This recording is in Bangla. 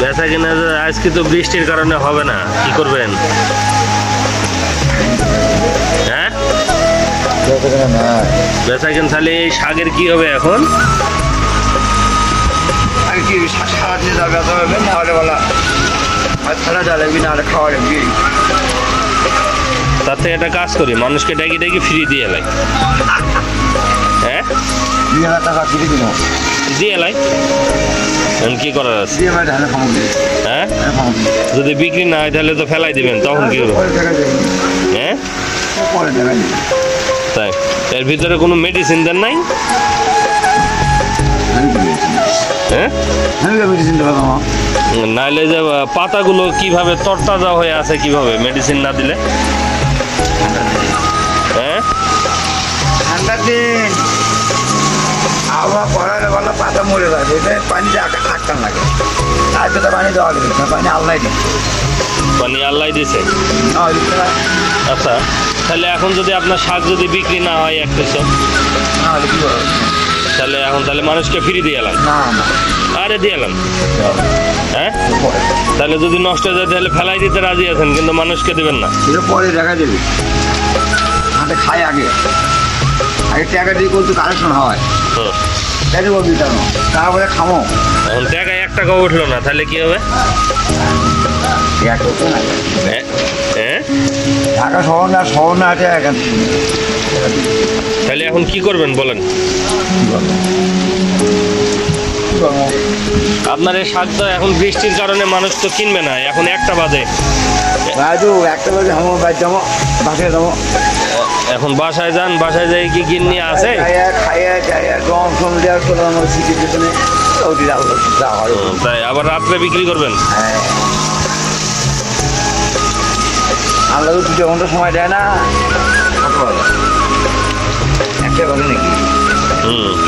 বেচা কিনা আজকে তো বৃষ্টির কারণে হবে না কি করবেন? হ্যাঁ? বেচা কিনা তাহলে শাকের কি হবে এখন? আর কি শাক তার থেকে একটা কাজ করি মানুষকে ডেকে ডেকে ফ্রি দিয়ে লাগে হ্যাঁ? দুই হাজার টাকা ফিরে দিল। দিয়ে এখন কি করার আছে? হ্যাঁ? যদি বিক্রি না হয় তাহলে তো ফেলাই দিবেন তখন কি করব? পরে দেখা যাবে হ্যাঁ? তাই এর ভিতরে কোনো মেডিসিন দেন নাই? হ্যাঁ? নাইলে যে পাতাগুলো কীভাবে তরতাজা হয়ে আছে কীভাবে মেডিসিন না দিলে? হ্যাঁ? ঠান্ডার দিন। আবহাওয়া পড়ালে বলা পাতা মরে যাবে এটা পানি আটকান লাগে আজকে তো পানি দেওয়া যাবে না, পানি আল্লাহ দিন পানি আল্লাহ দিছে? আচ্ছা তাহলে এখন যদি আপনার শাক যদি বিক্রি না হয় এক করবে? তাহলে এখন তাহলে মানুষকে ফ্রি দিয়ে এলাম? আরে দিয়ে এলাম? হ্যাঁ? তাহলে যদি নষ্ট হয়ে যায় তাহলে ফেলাই দিতে রাজি আছেন কিন্তু মানুষকে দেবেন না। পরে দেখা যাবে। হাতে খায় আগে। আগে টাকা দিয়ে করতে কালেকশন হয়। তাই তারপরে খামো। এখন টাকা এক টাকা উঠল না তাহলে কি হবে? ঢাকা শহর না শহর না আছে এখান তাহলে এখন কি করবেন বলেন? আপনার এই শাক তো এখন বৃষ্টির কারণে মানুষ তো কিনবে না এখন একটা বাজে। রাজু একটা বাজে আমার বাইর যাব বাসে যাব। এখন বাসায় যান বাসায় যাই কি গিন্নি আছে? আমার তাই আবার রাত্রে বিক্রি করবেন? হ্যাঁ। আল্লাহ তো দুটো ঘণ্টা সময় দেয় না। একটা নাকি? হুম।